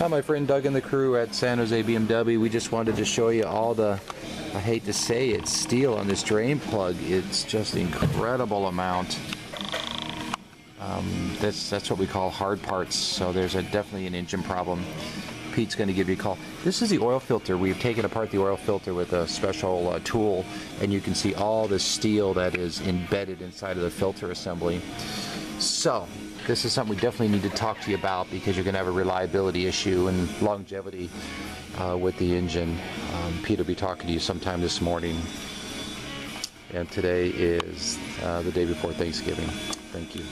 Hi, my friend Doug and the crew at San Jose BMW. We just wanted to show you all the, I hate to say it, steel on this drain plug. It's just an incredible amount. Um, that's that's what we call hard parts. So there's a, definitely an engine problem. Pete's going to give you a call. This is the oil filter. We've taken apart the oil filter with a special uh, tool, and you can see all the steel that is embedded inside of the filter assembly. So this is something we definitely need to talk to you about because you're going to have a reliability issue and longevity uh, with the engine. Um, Pete will be talking to you sometime this morning. And today is uh, the day before Thanksgiving. Thank you.